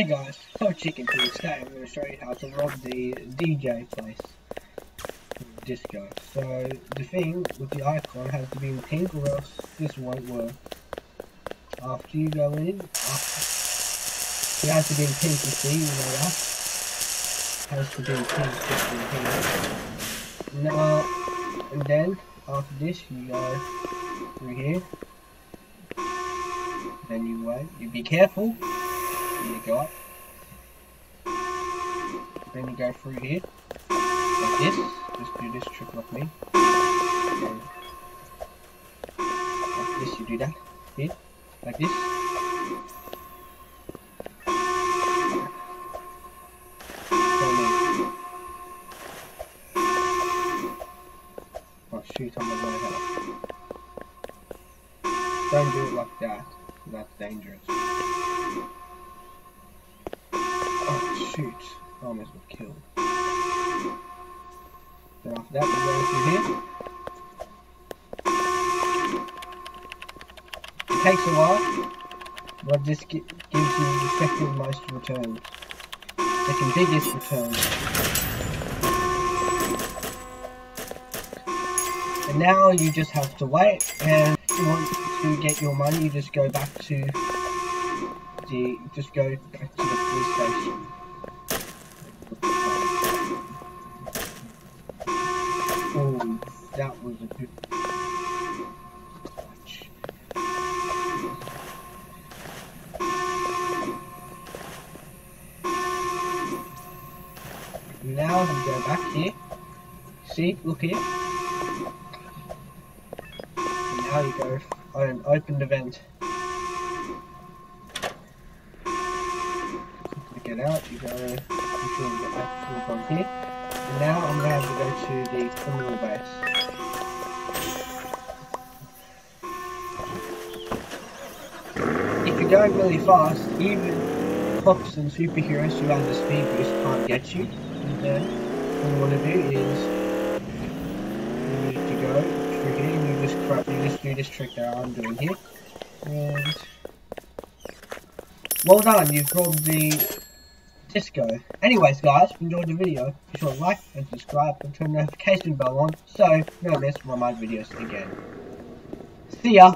Hey guys, so chicken to today I'm going to show you how to rob the DJ place. Disco. So the thing with the icon has to be in pink or else this won't work. After you go in, after, it has to be in pink you see, you know that. It has to be in pink just in here. Now, and then after this you go through here. Then you wait, you be careful go up. Then you go through here, like this. Just do this trick like me. Like this, you do that. Here, like this. Oh shoot, I'm gonna help. Don't do it like that. That's dangerous. Shoot. Almost killed. Then after that, we go through here. It takes a while, but this gives you the second most returns. Second biggest return. And now you just have to wait, and if you want to get your money, you just go back to the, just go back to the police station. That was a good touch. Now we go back here. See, look here. And now you go on an opened event. Click it out, you go, you should get back to here. Now I'm to have to go to the criminal base. If you're going really fast, even cops and superheroes who have the speed boost can't get you. And then what you want to do is you need to go through here you just you just do this trick that I'm doing here. And well done, you've got the Disco. Anyways guys, if you enjoyed the video, be sure to like and subscribe and turn the notification bell on so don't miss one of my videos again. See ya!